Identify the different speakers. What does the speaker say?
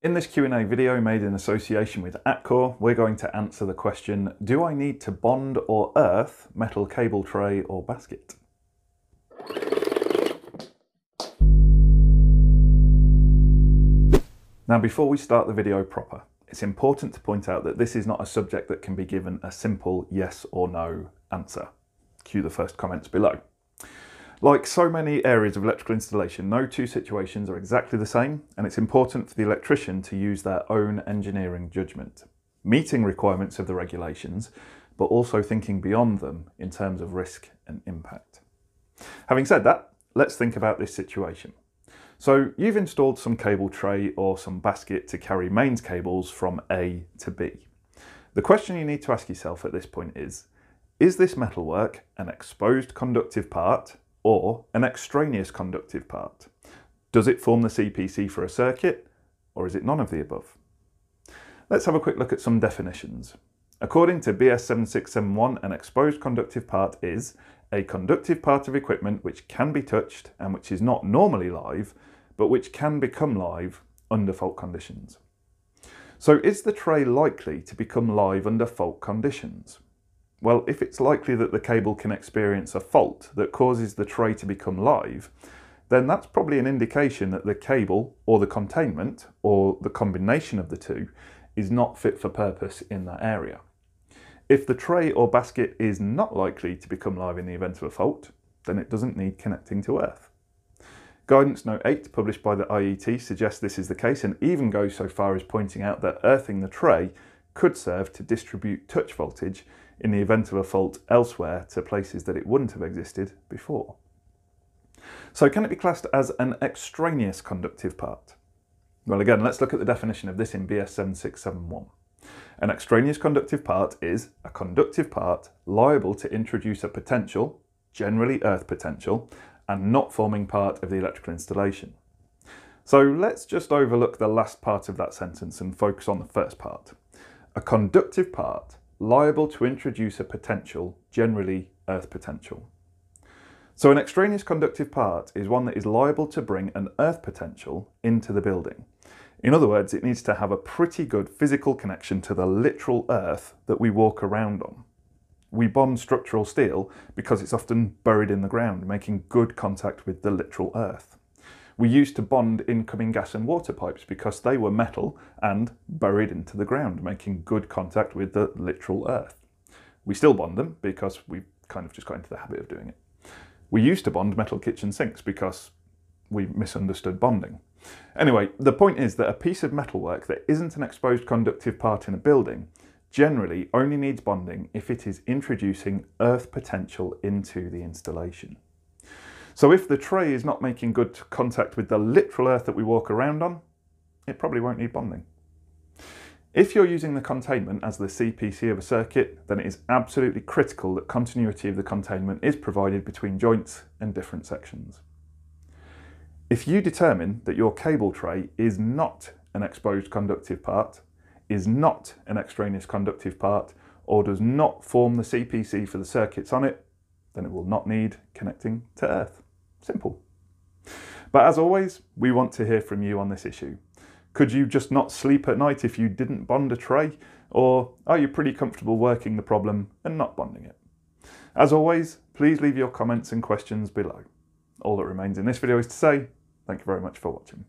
Speaker 1: In this Q&A video made in association with Atkore, we're going to answer the question, do I need to bond or earth metal cable tray or basket? Now before we start the video proper, it's important to point out that this is not a subject that can be given a simple yes or no answer. Cue the first comments below. Like so many areas of electrical installation, no two situations are exactly the same, and it's important for the electrician to use their own engineering judgment, meeting requirements of the regulations, but also thinking beyond them in terms of risk and impact. Having said that, let's think about this situation. So you've installed some cable tray or some basket to carry mains cables from A to B. The question you need to ask yourself at this point is, is this metalwork an exposed conductive part or an extraneous conductive part? Does it form the CPC for a circuit, or is it none of the above? Let's have a quick look at some definitions. According to BS 7671, an exposed conductive part is a conductive part of equipment which can be touched and which is not normally live, but which can become live under fault conditions. So is the tray likely to become live under fault conditions? Well, if it's likely that the cable can experience a fault that causes the tray to become live, then that's probably an indication that the cable or the containment or the combination of the two is not fit for purpose in that area. If the tray or basket is not likely to become live in the event of a fault, then it doesn't need connecting to earth. Guidance Note 8, published by the IET, suggests this is the case and even goes so far as pointing out that earthing the tray could serve to distribute touch voltage in the event of a fault elsewhere to places that it wouldn't have existed before. So can it be classed as an extraneous conductive part? Well again, let's look at the definition of this in BS 7671. An extraneous conductive part is a conductive part liable to introduce a potential, generally earth potential, and not forming part of the electrical installation. So let's just overlook the last part of that sentence and focus on the first part. A conductive part liable to introduce a potential, generally earth potential. So an extraneous conductive part is one that is liable to bring an earth potential into the building. In other words, it needs to have a pretty good physical connection to the literal earth that we walk around on. We bond structural steel because it's often buried in the ground, making good contact with the literal earth. We used to bond incoming gas and water pipes because they were metal and buried into the ground, making good contact with the literal earth. We still bond them because we kind of just got into the habit of doing it. We used to bond metal kitchen sinks because we misunderstood bonding. Anyway, the point is that a piece of metalwork that isn't an exposed conductive part in a building generally only needs bonding if it is introducing earth potential into the installation. So if the tray is not making good contact with the literal earth that we walk around on, it probably won't need bonding. If you're using the containment as the CPC of a circuit, then it is absolutely critical that continuity of the containment is provided between joints and different sections. If you determine that your cable tray is not an exposed conductive part, is not an extraneous conductive part, or does not form the CPC for the circuits on it, then it will not need connecting to earth. Simple. But as always, we want to hear from you on this issue. Could you just not sleep at night if you didn't bond a tray? Or are you pretty comfortable working the problem and not bonding it? As always, please leave your comments and questions below. All that remains in this video is to say, thank you very much for watching.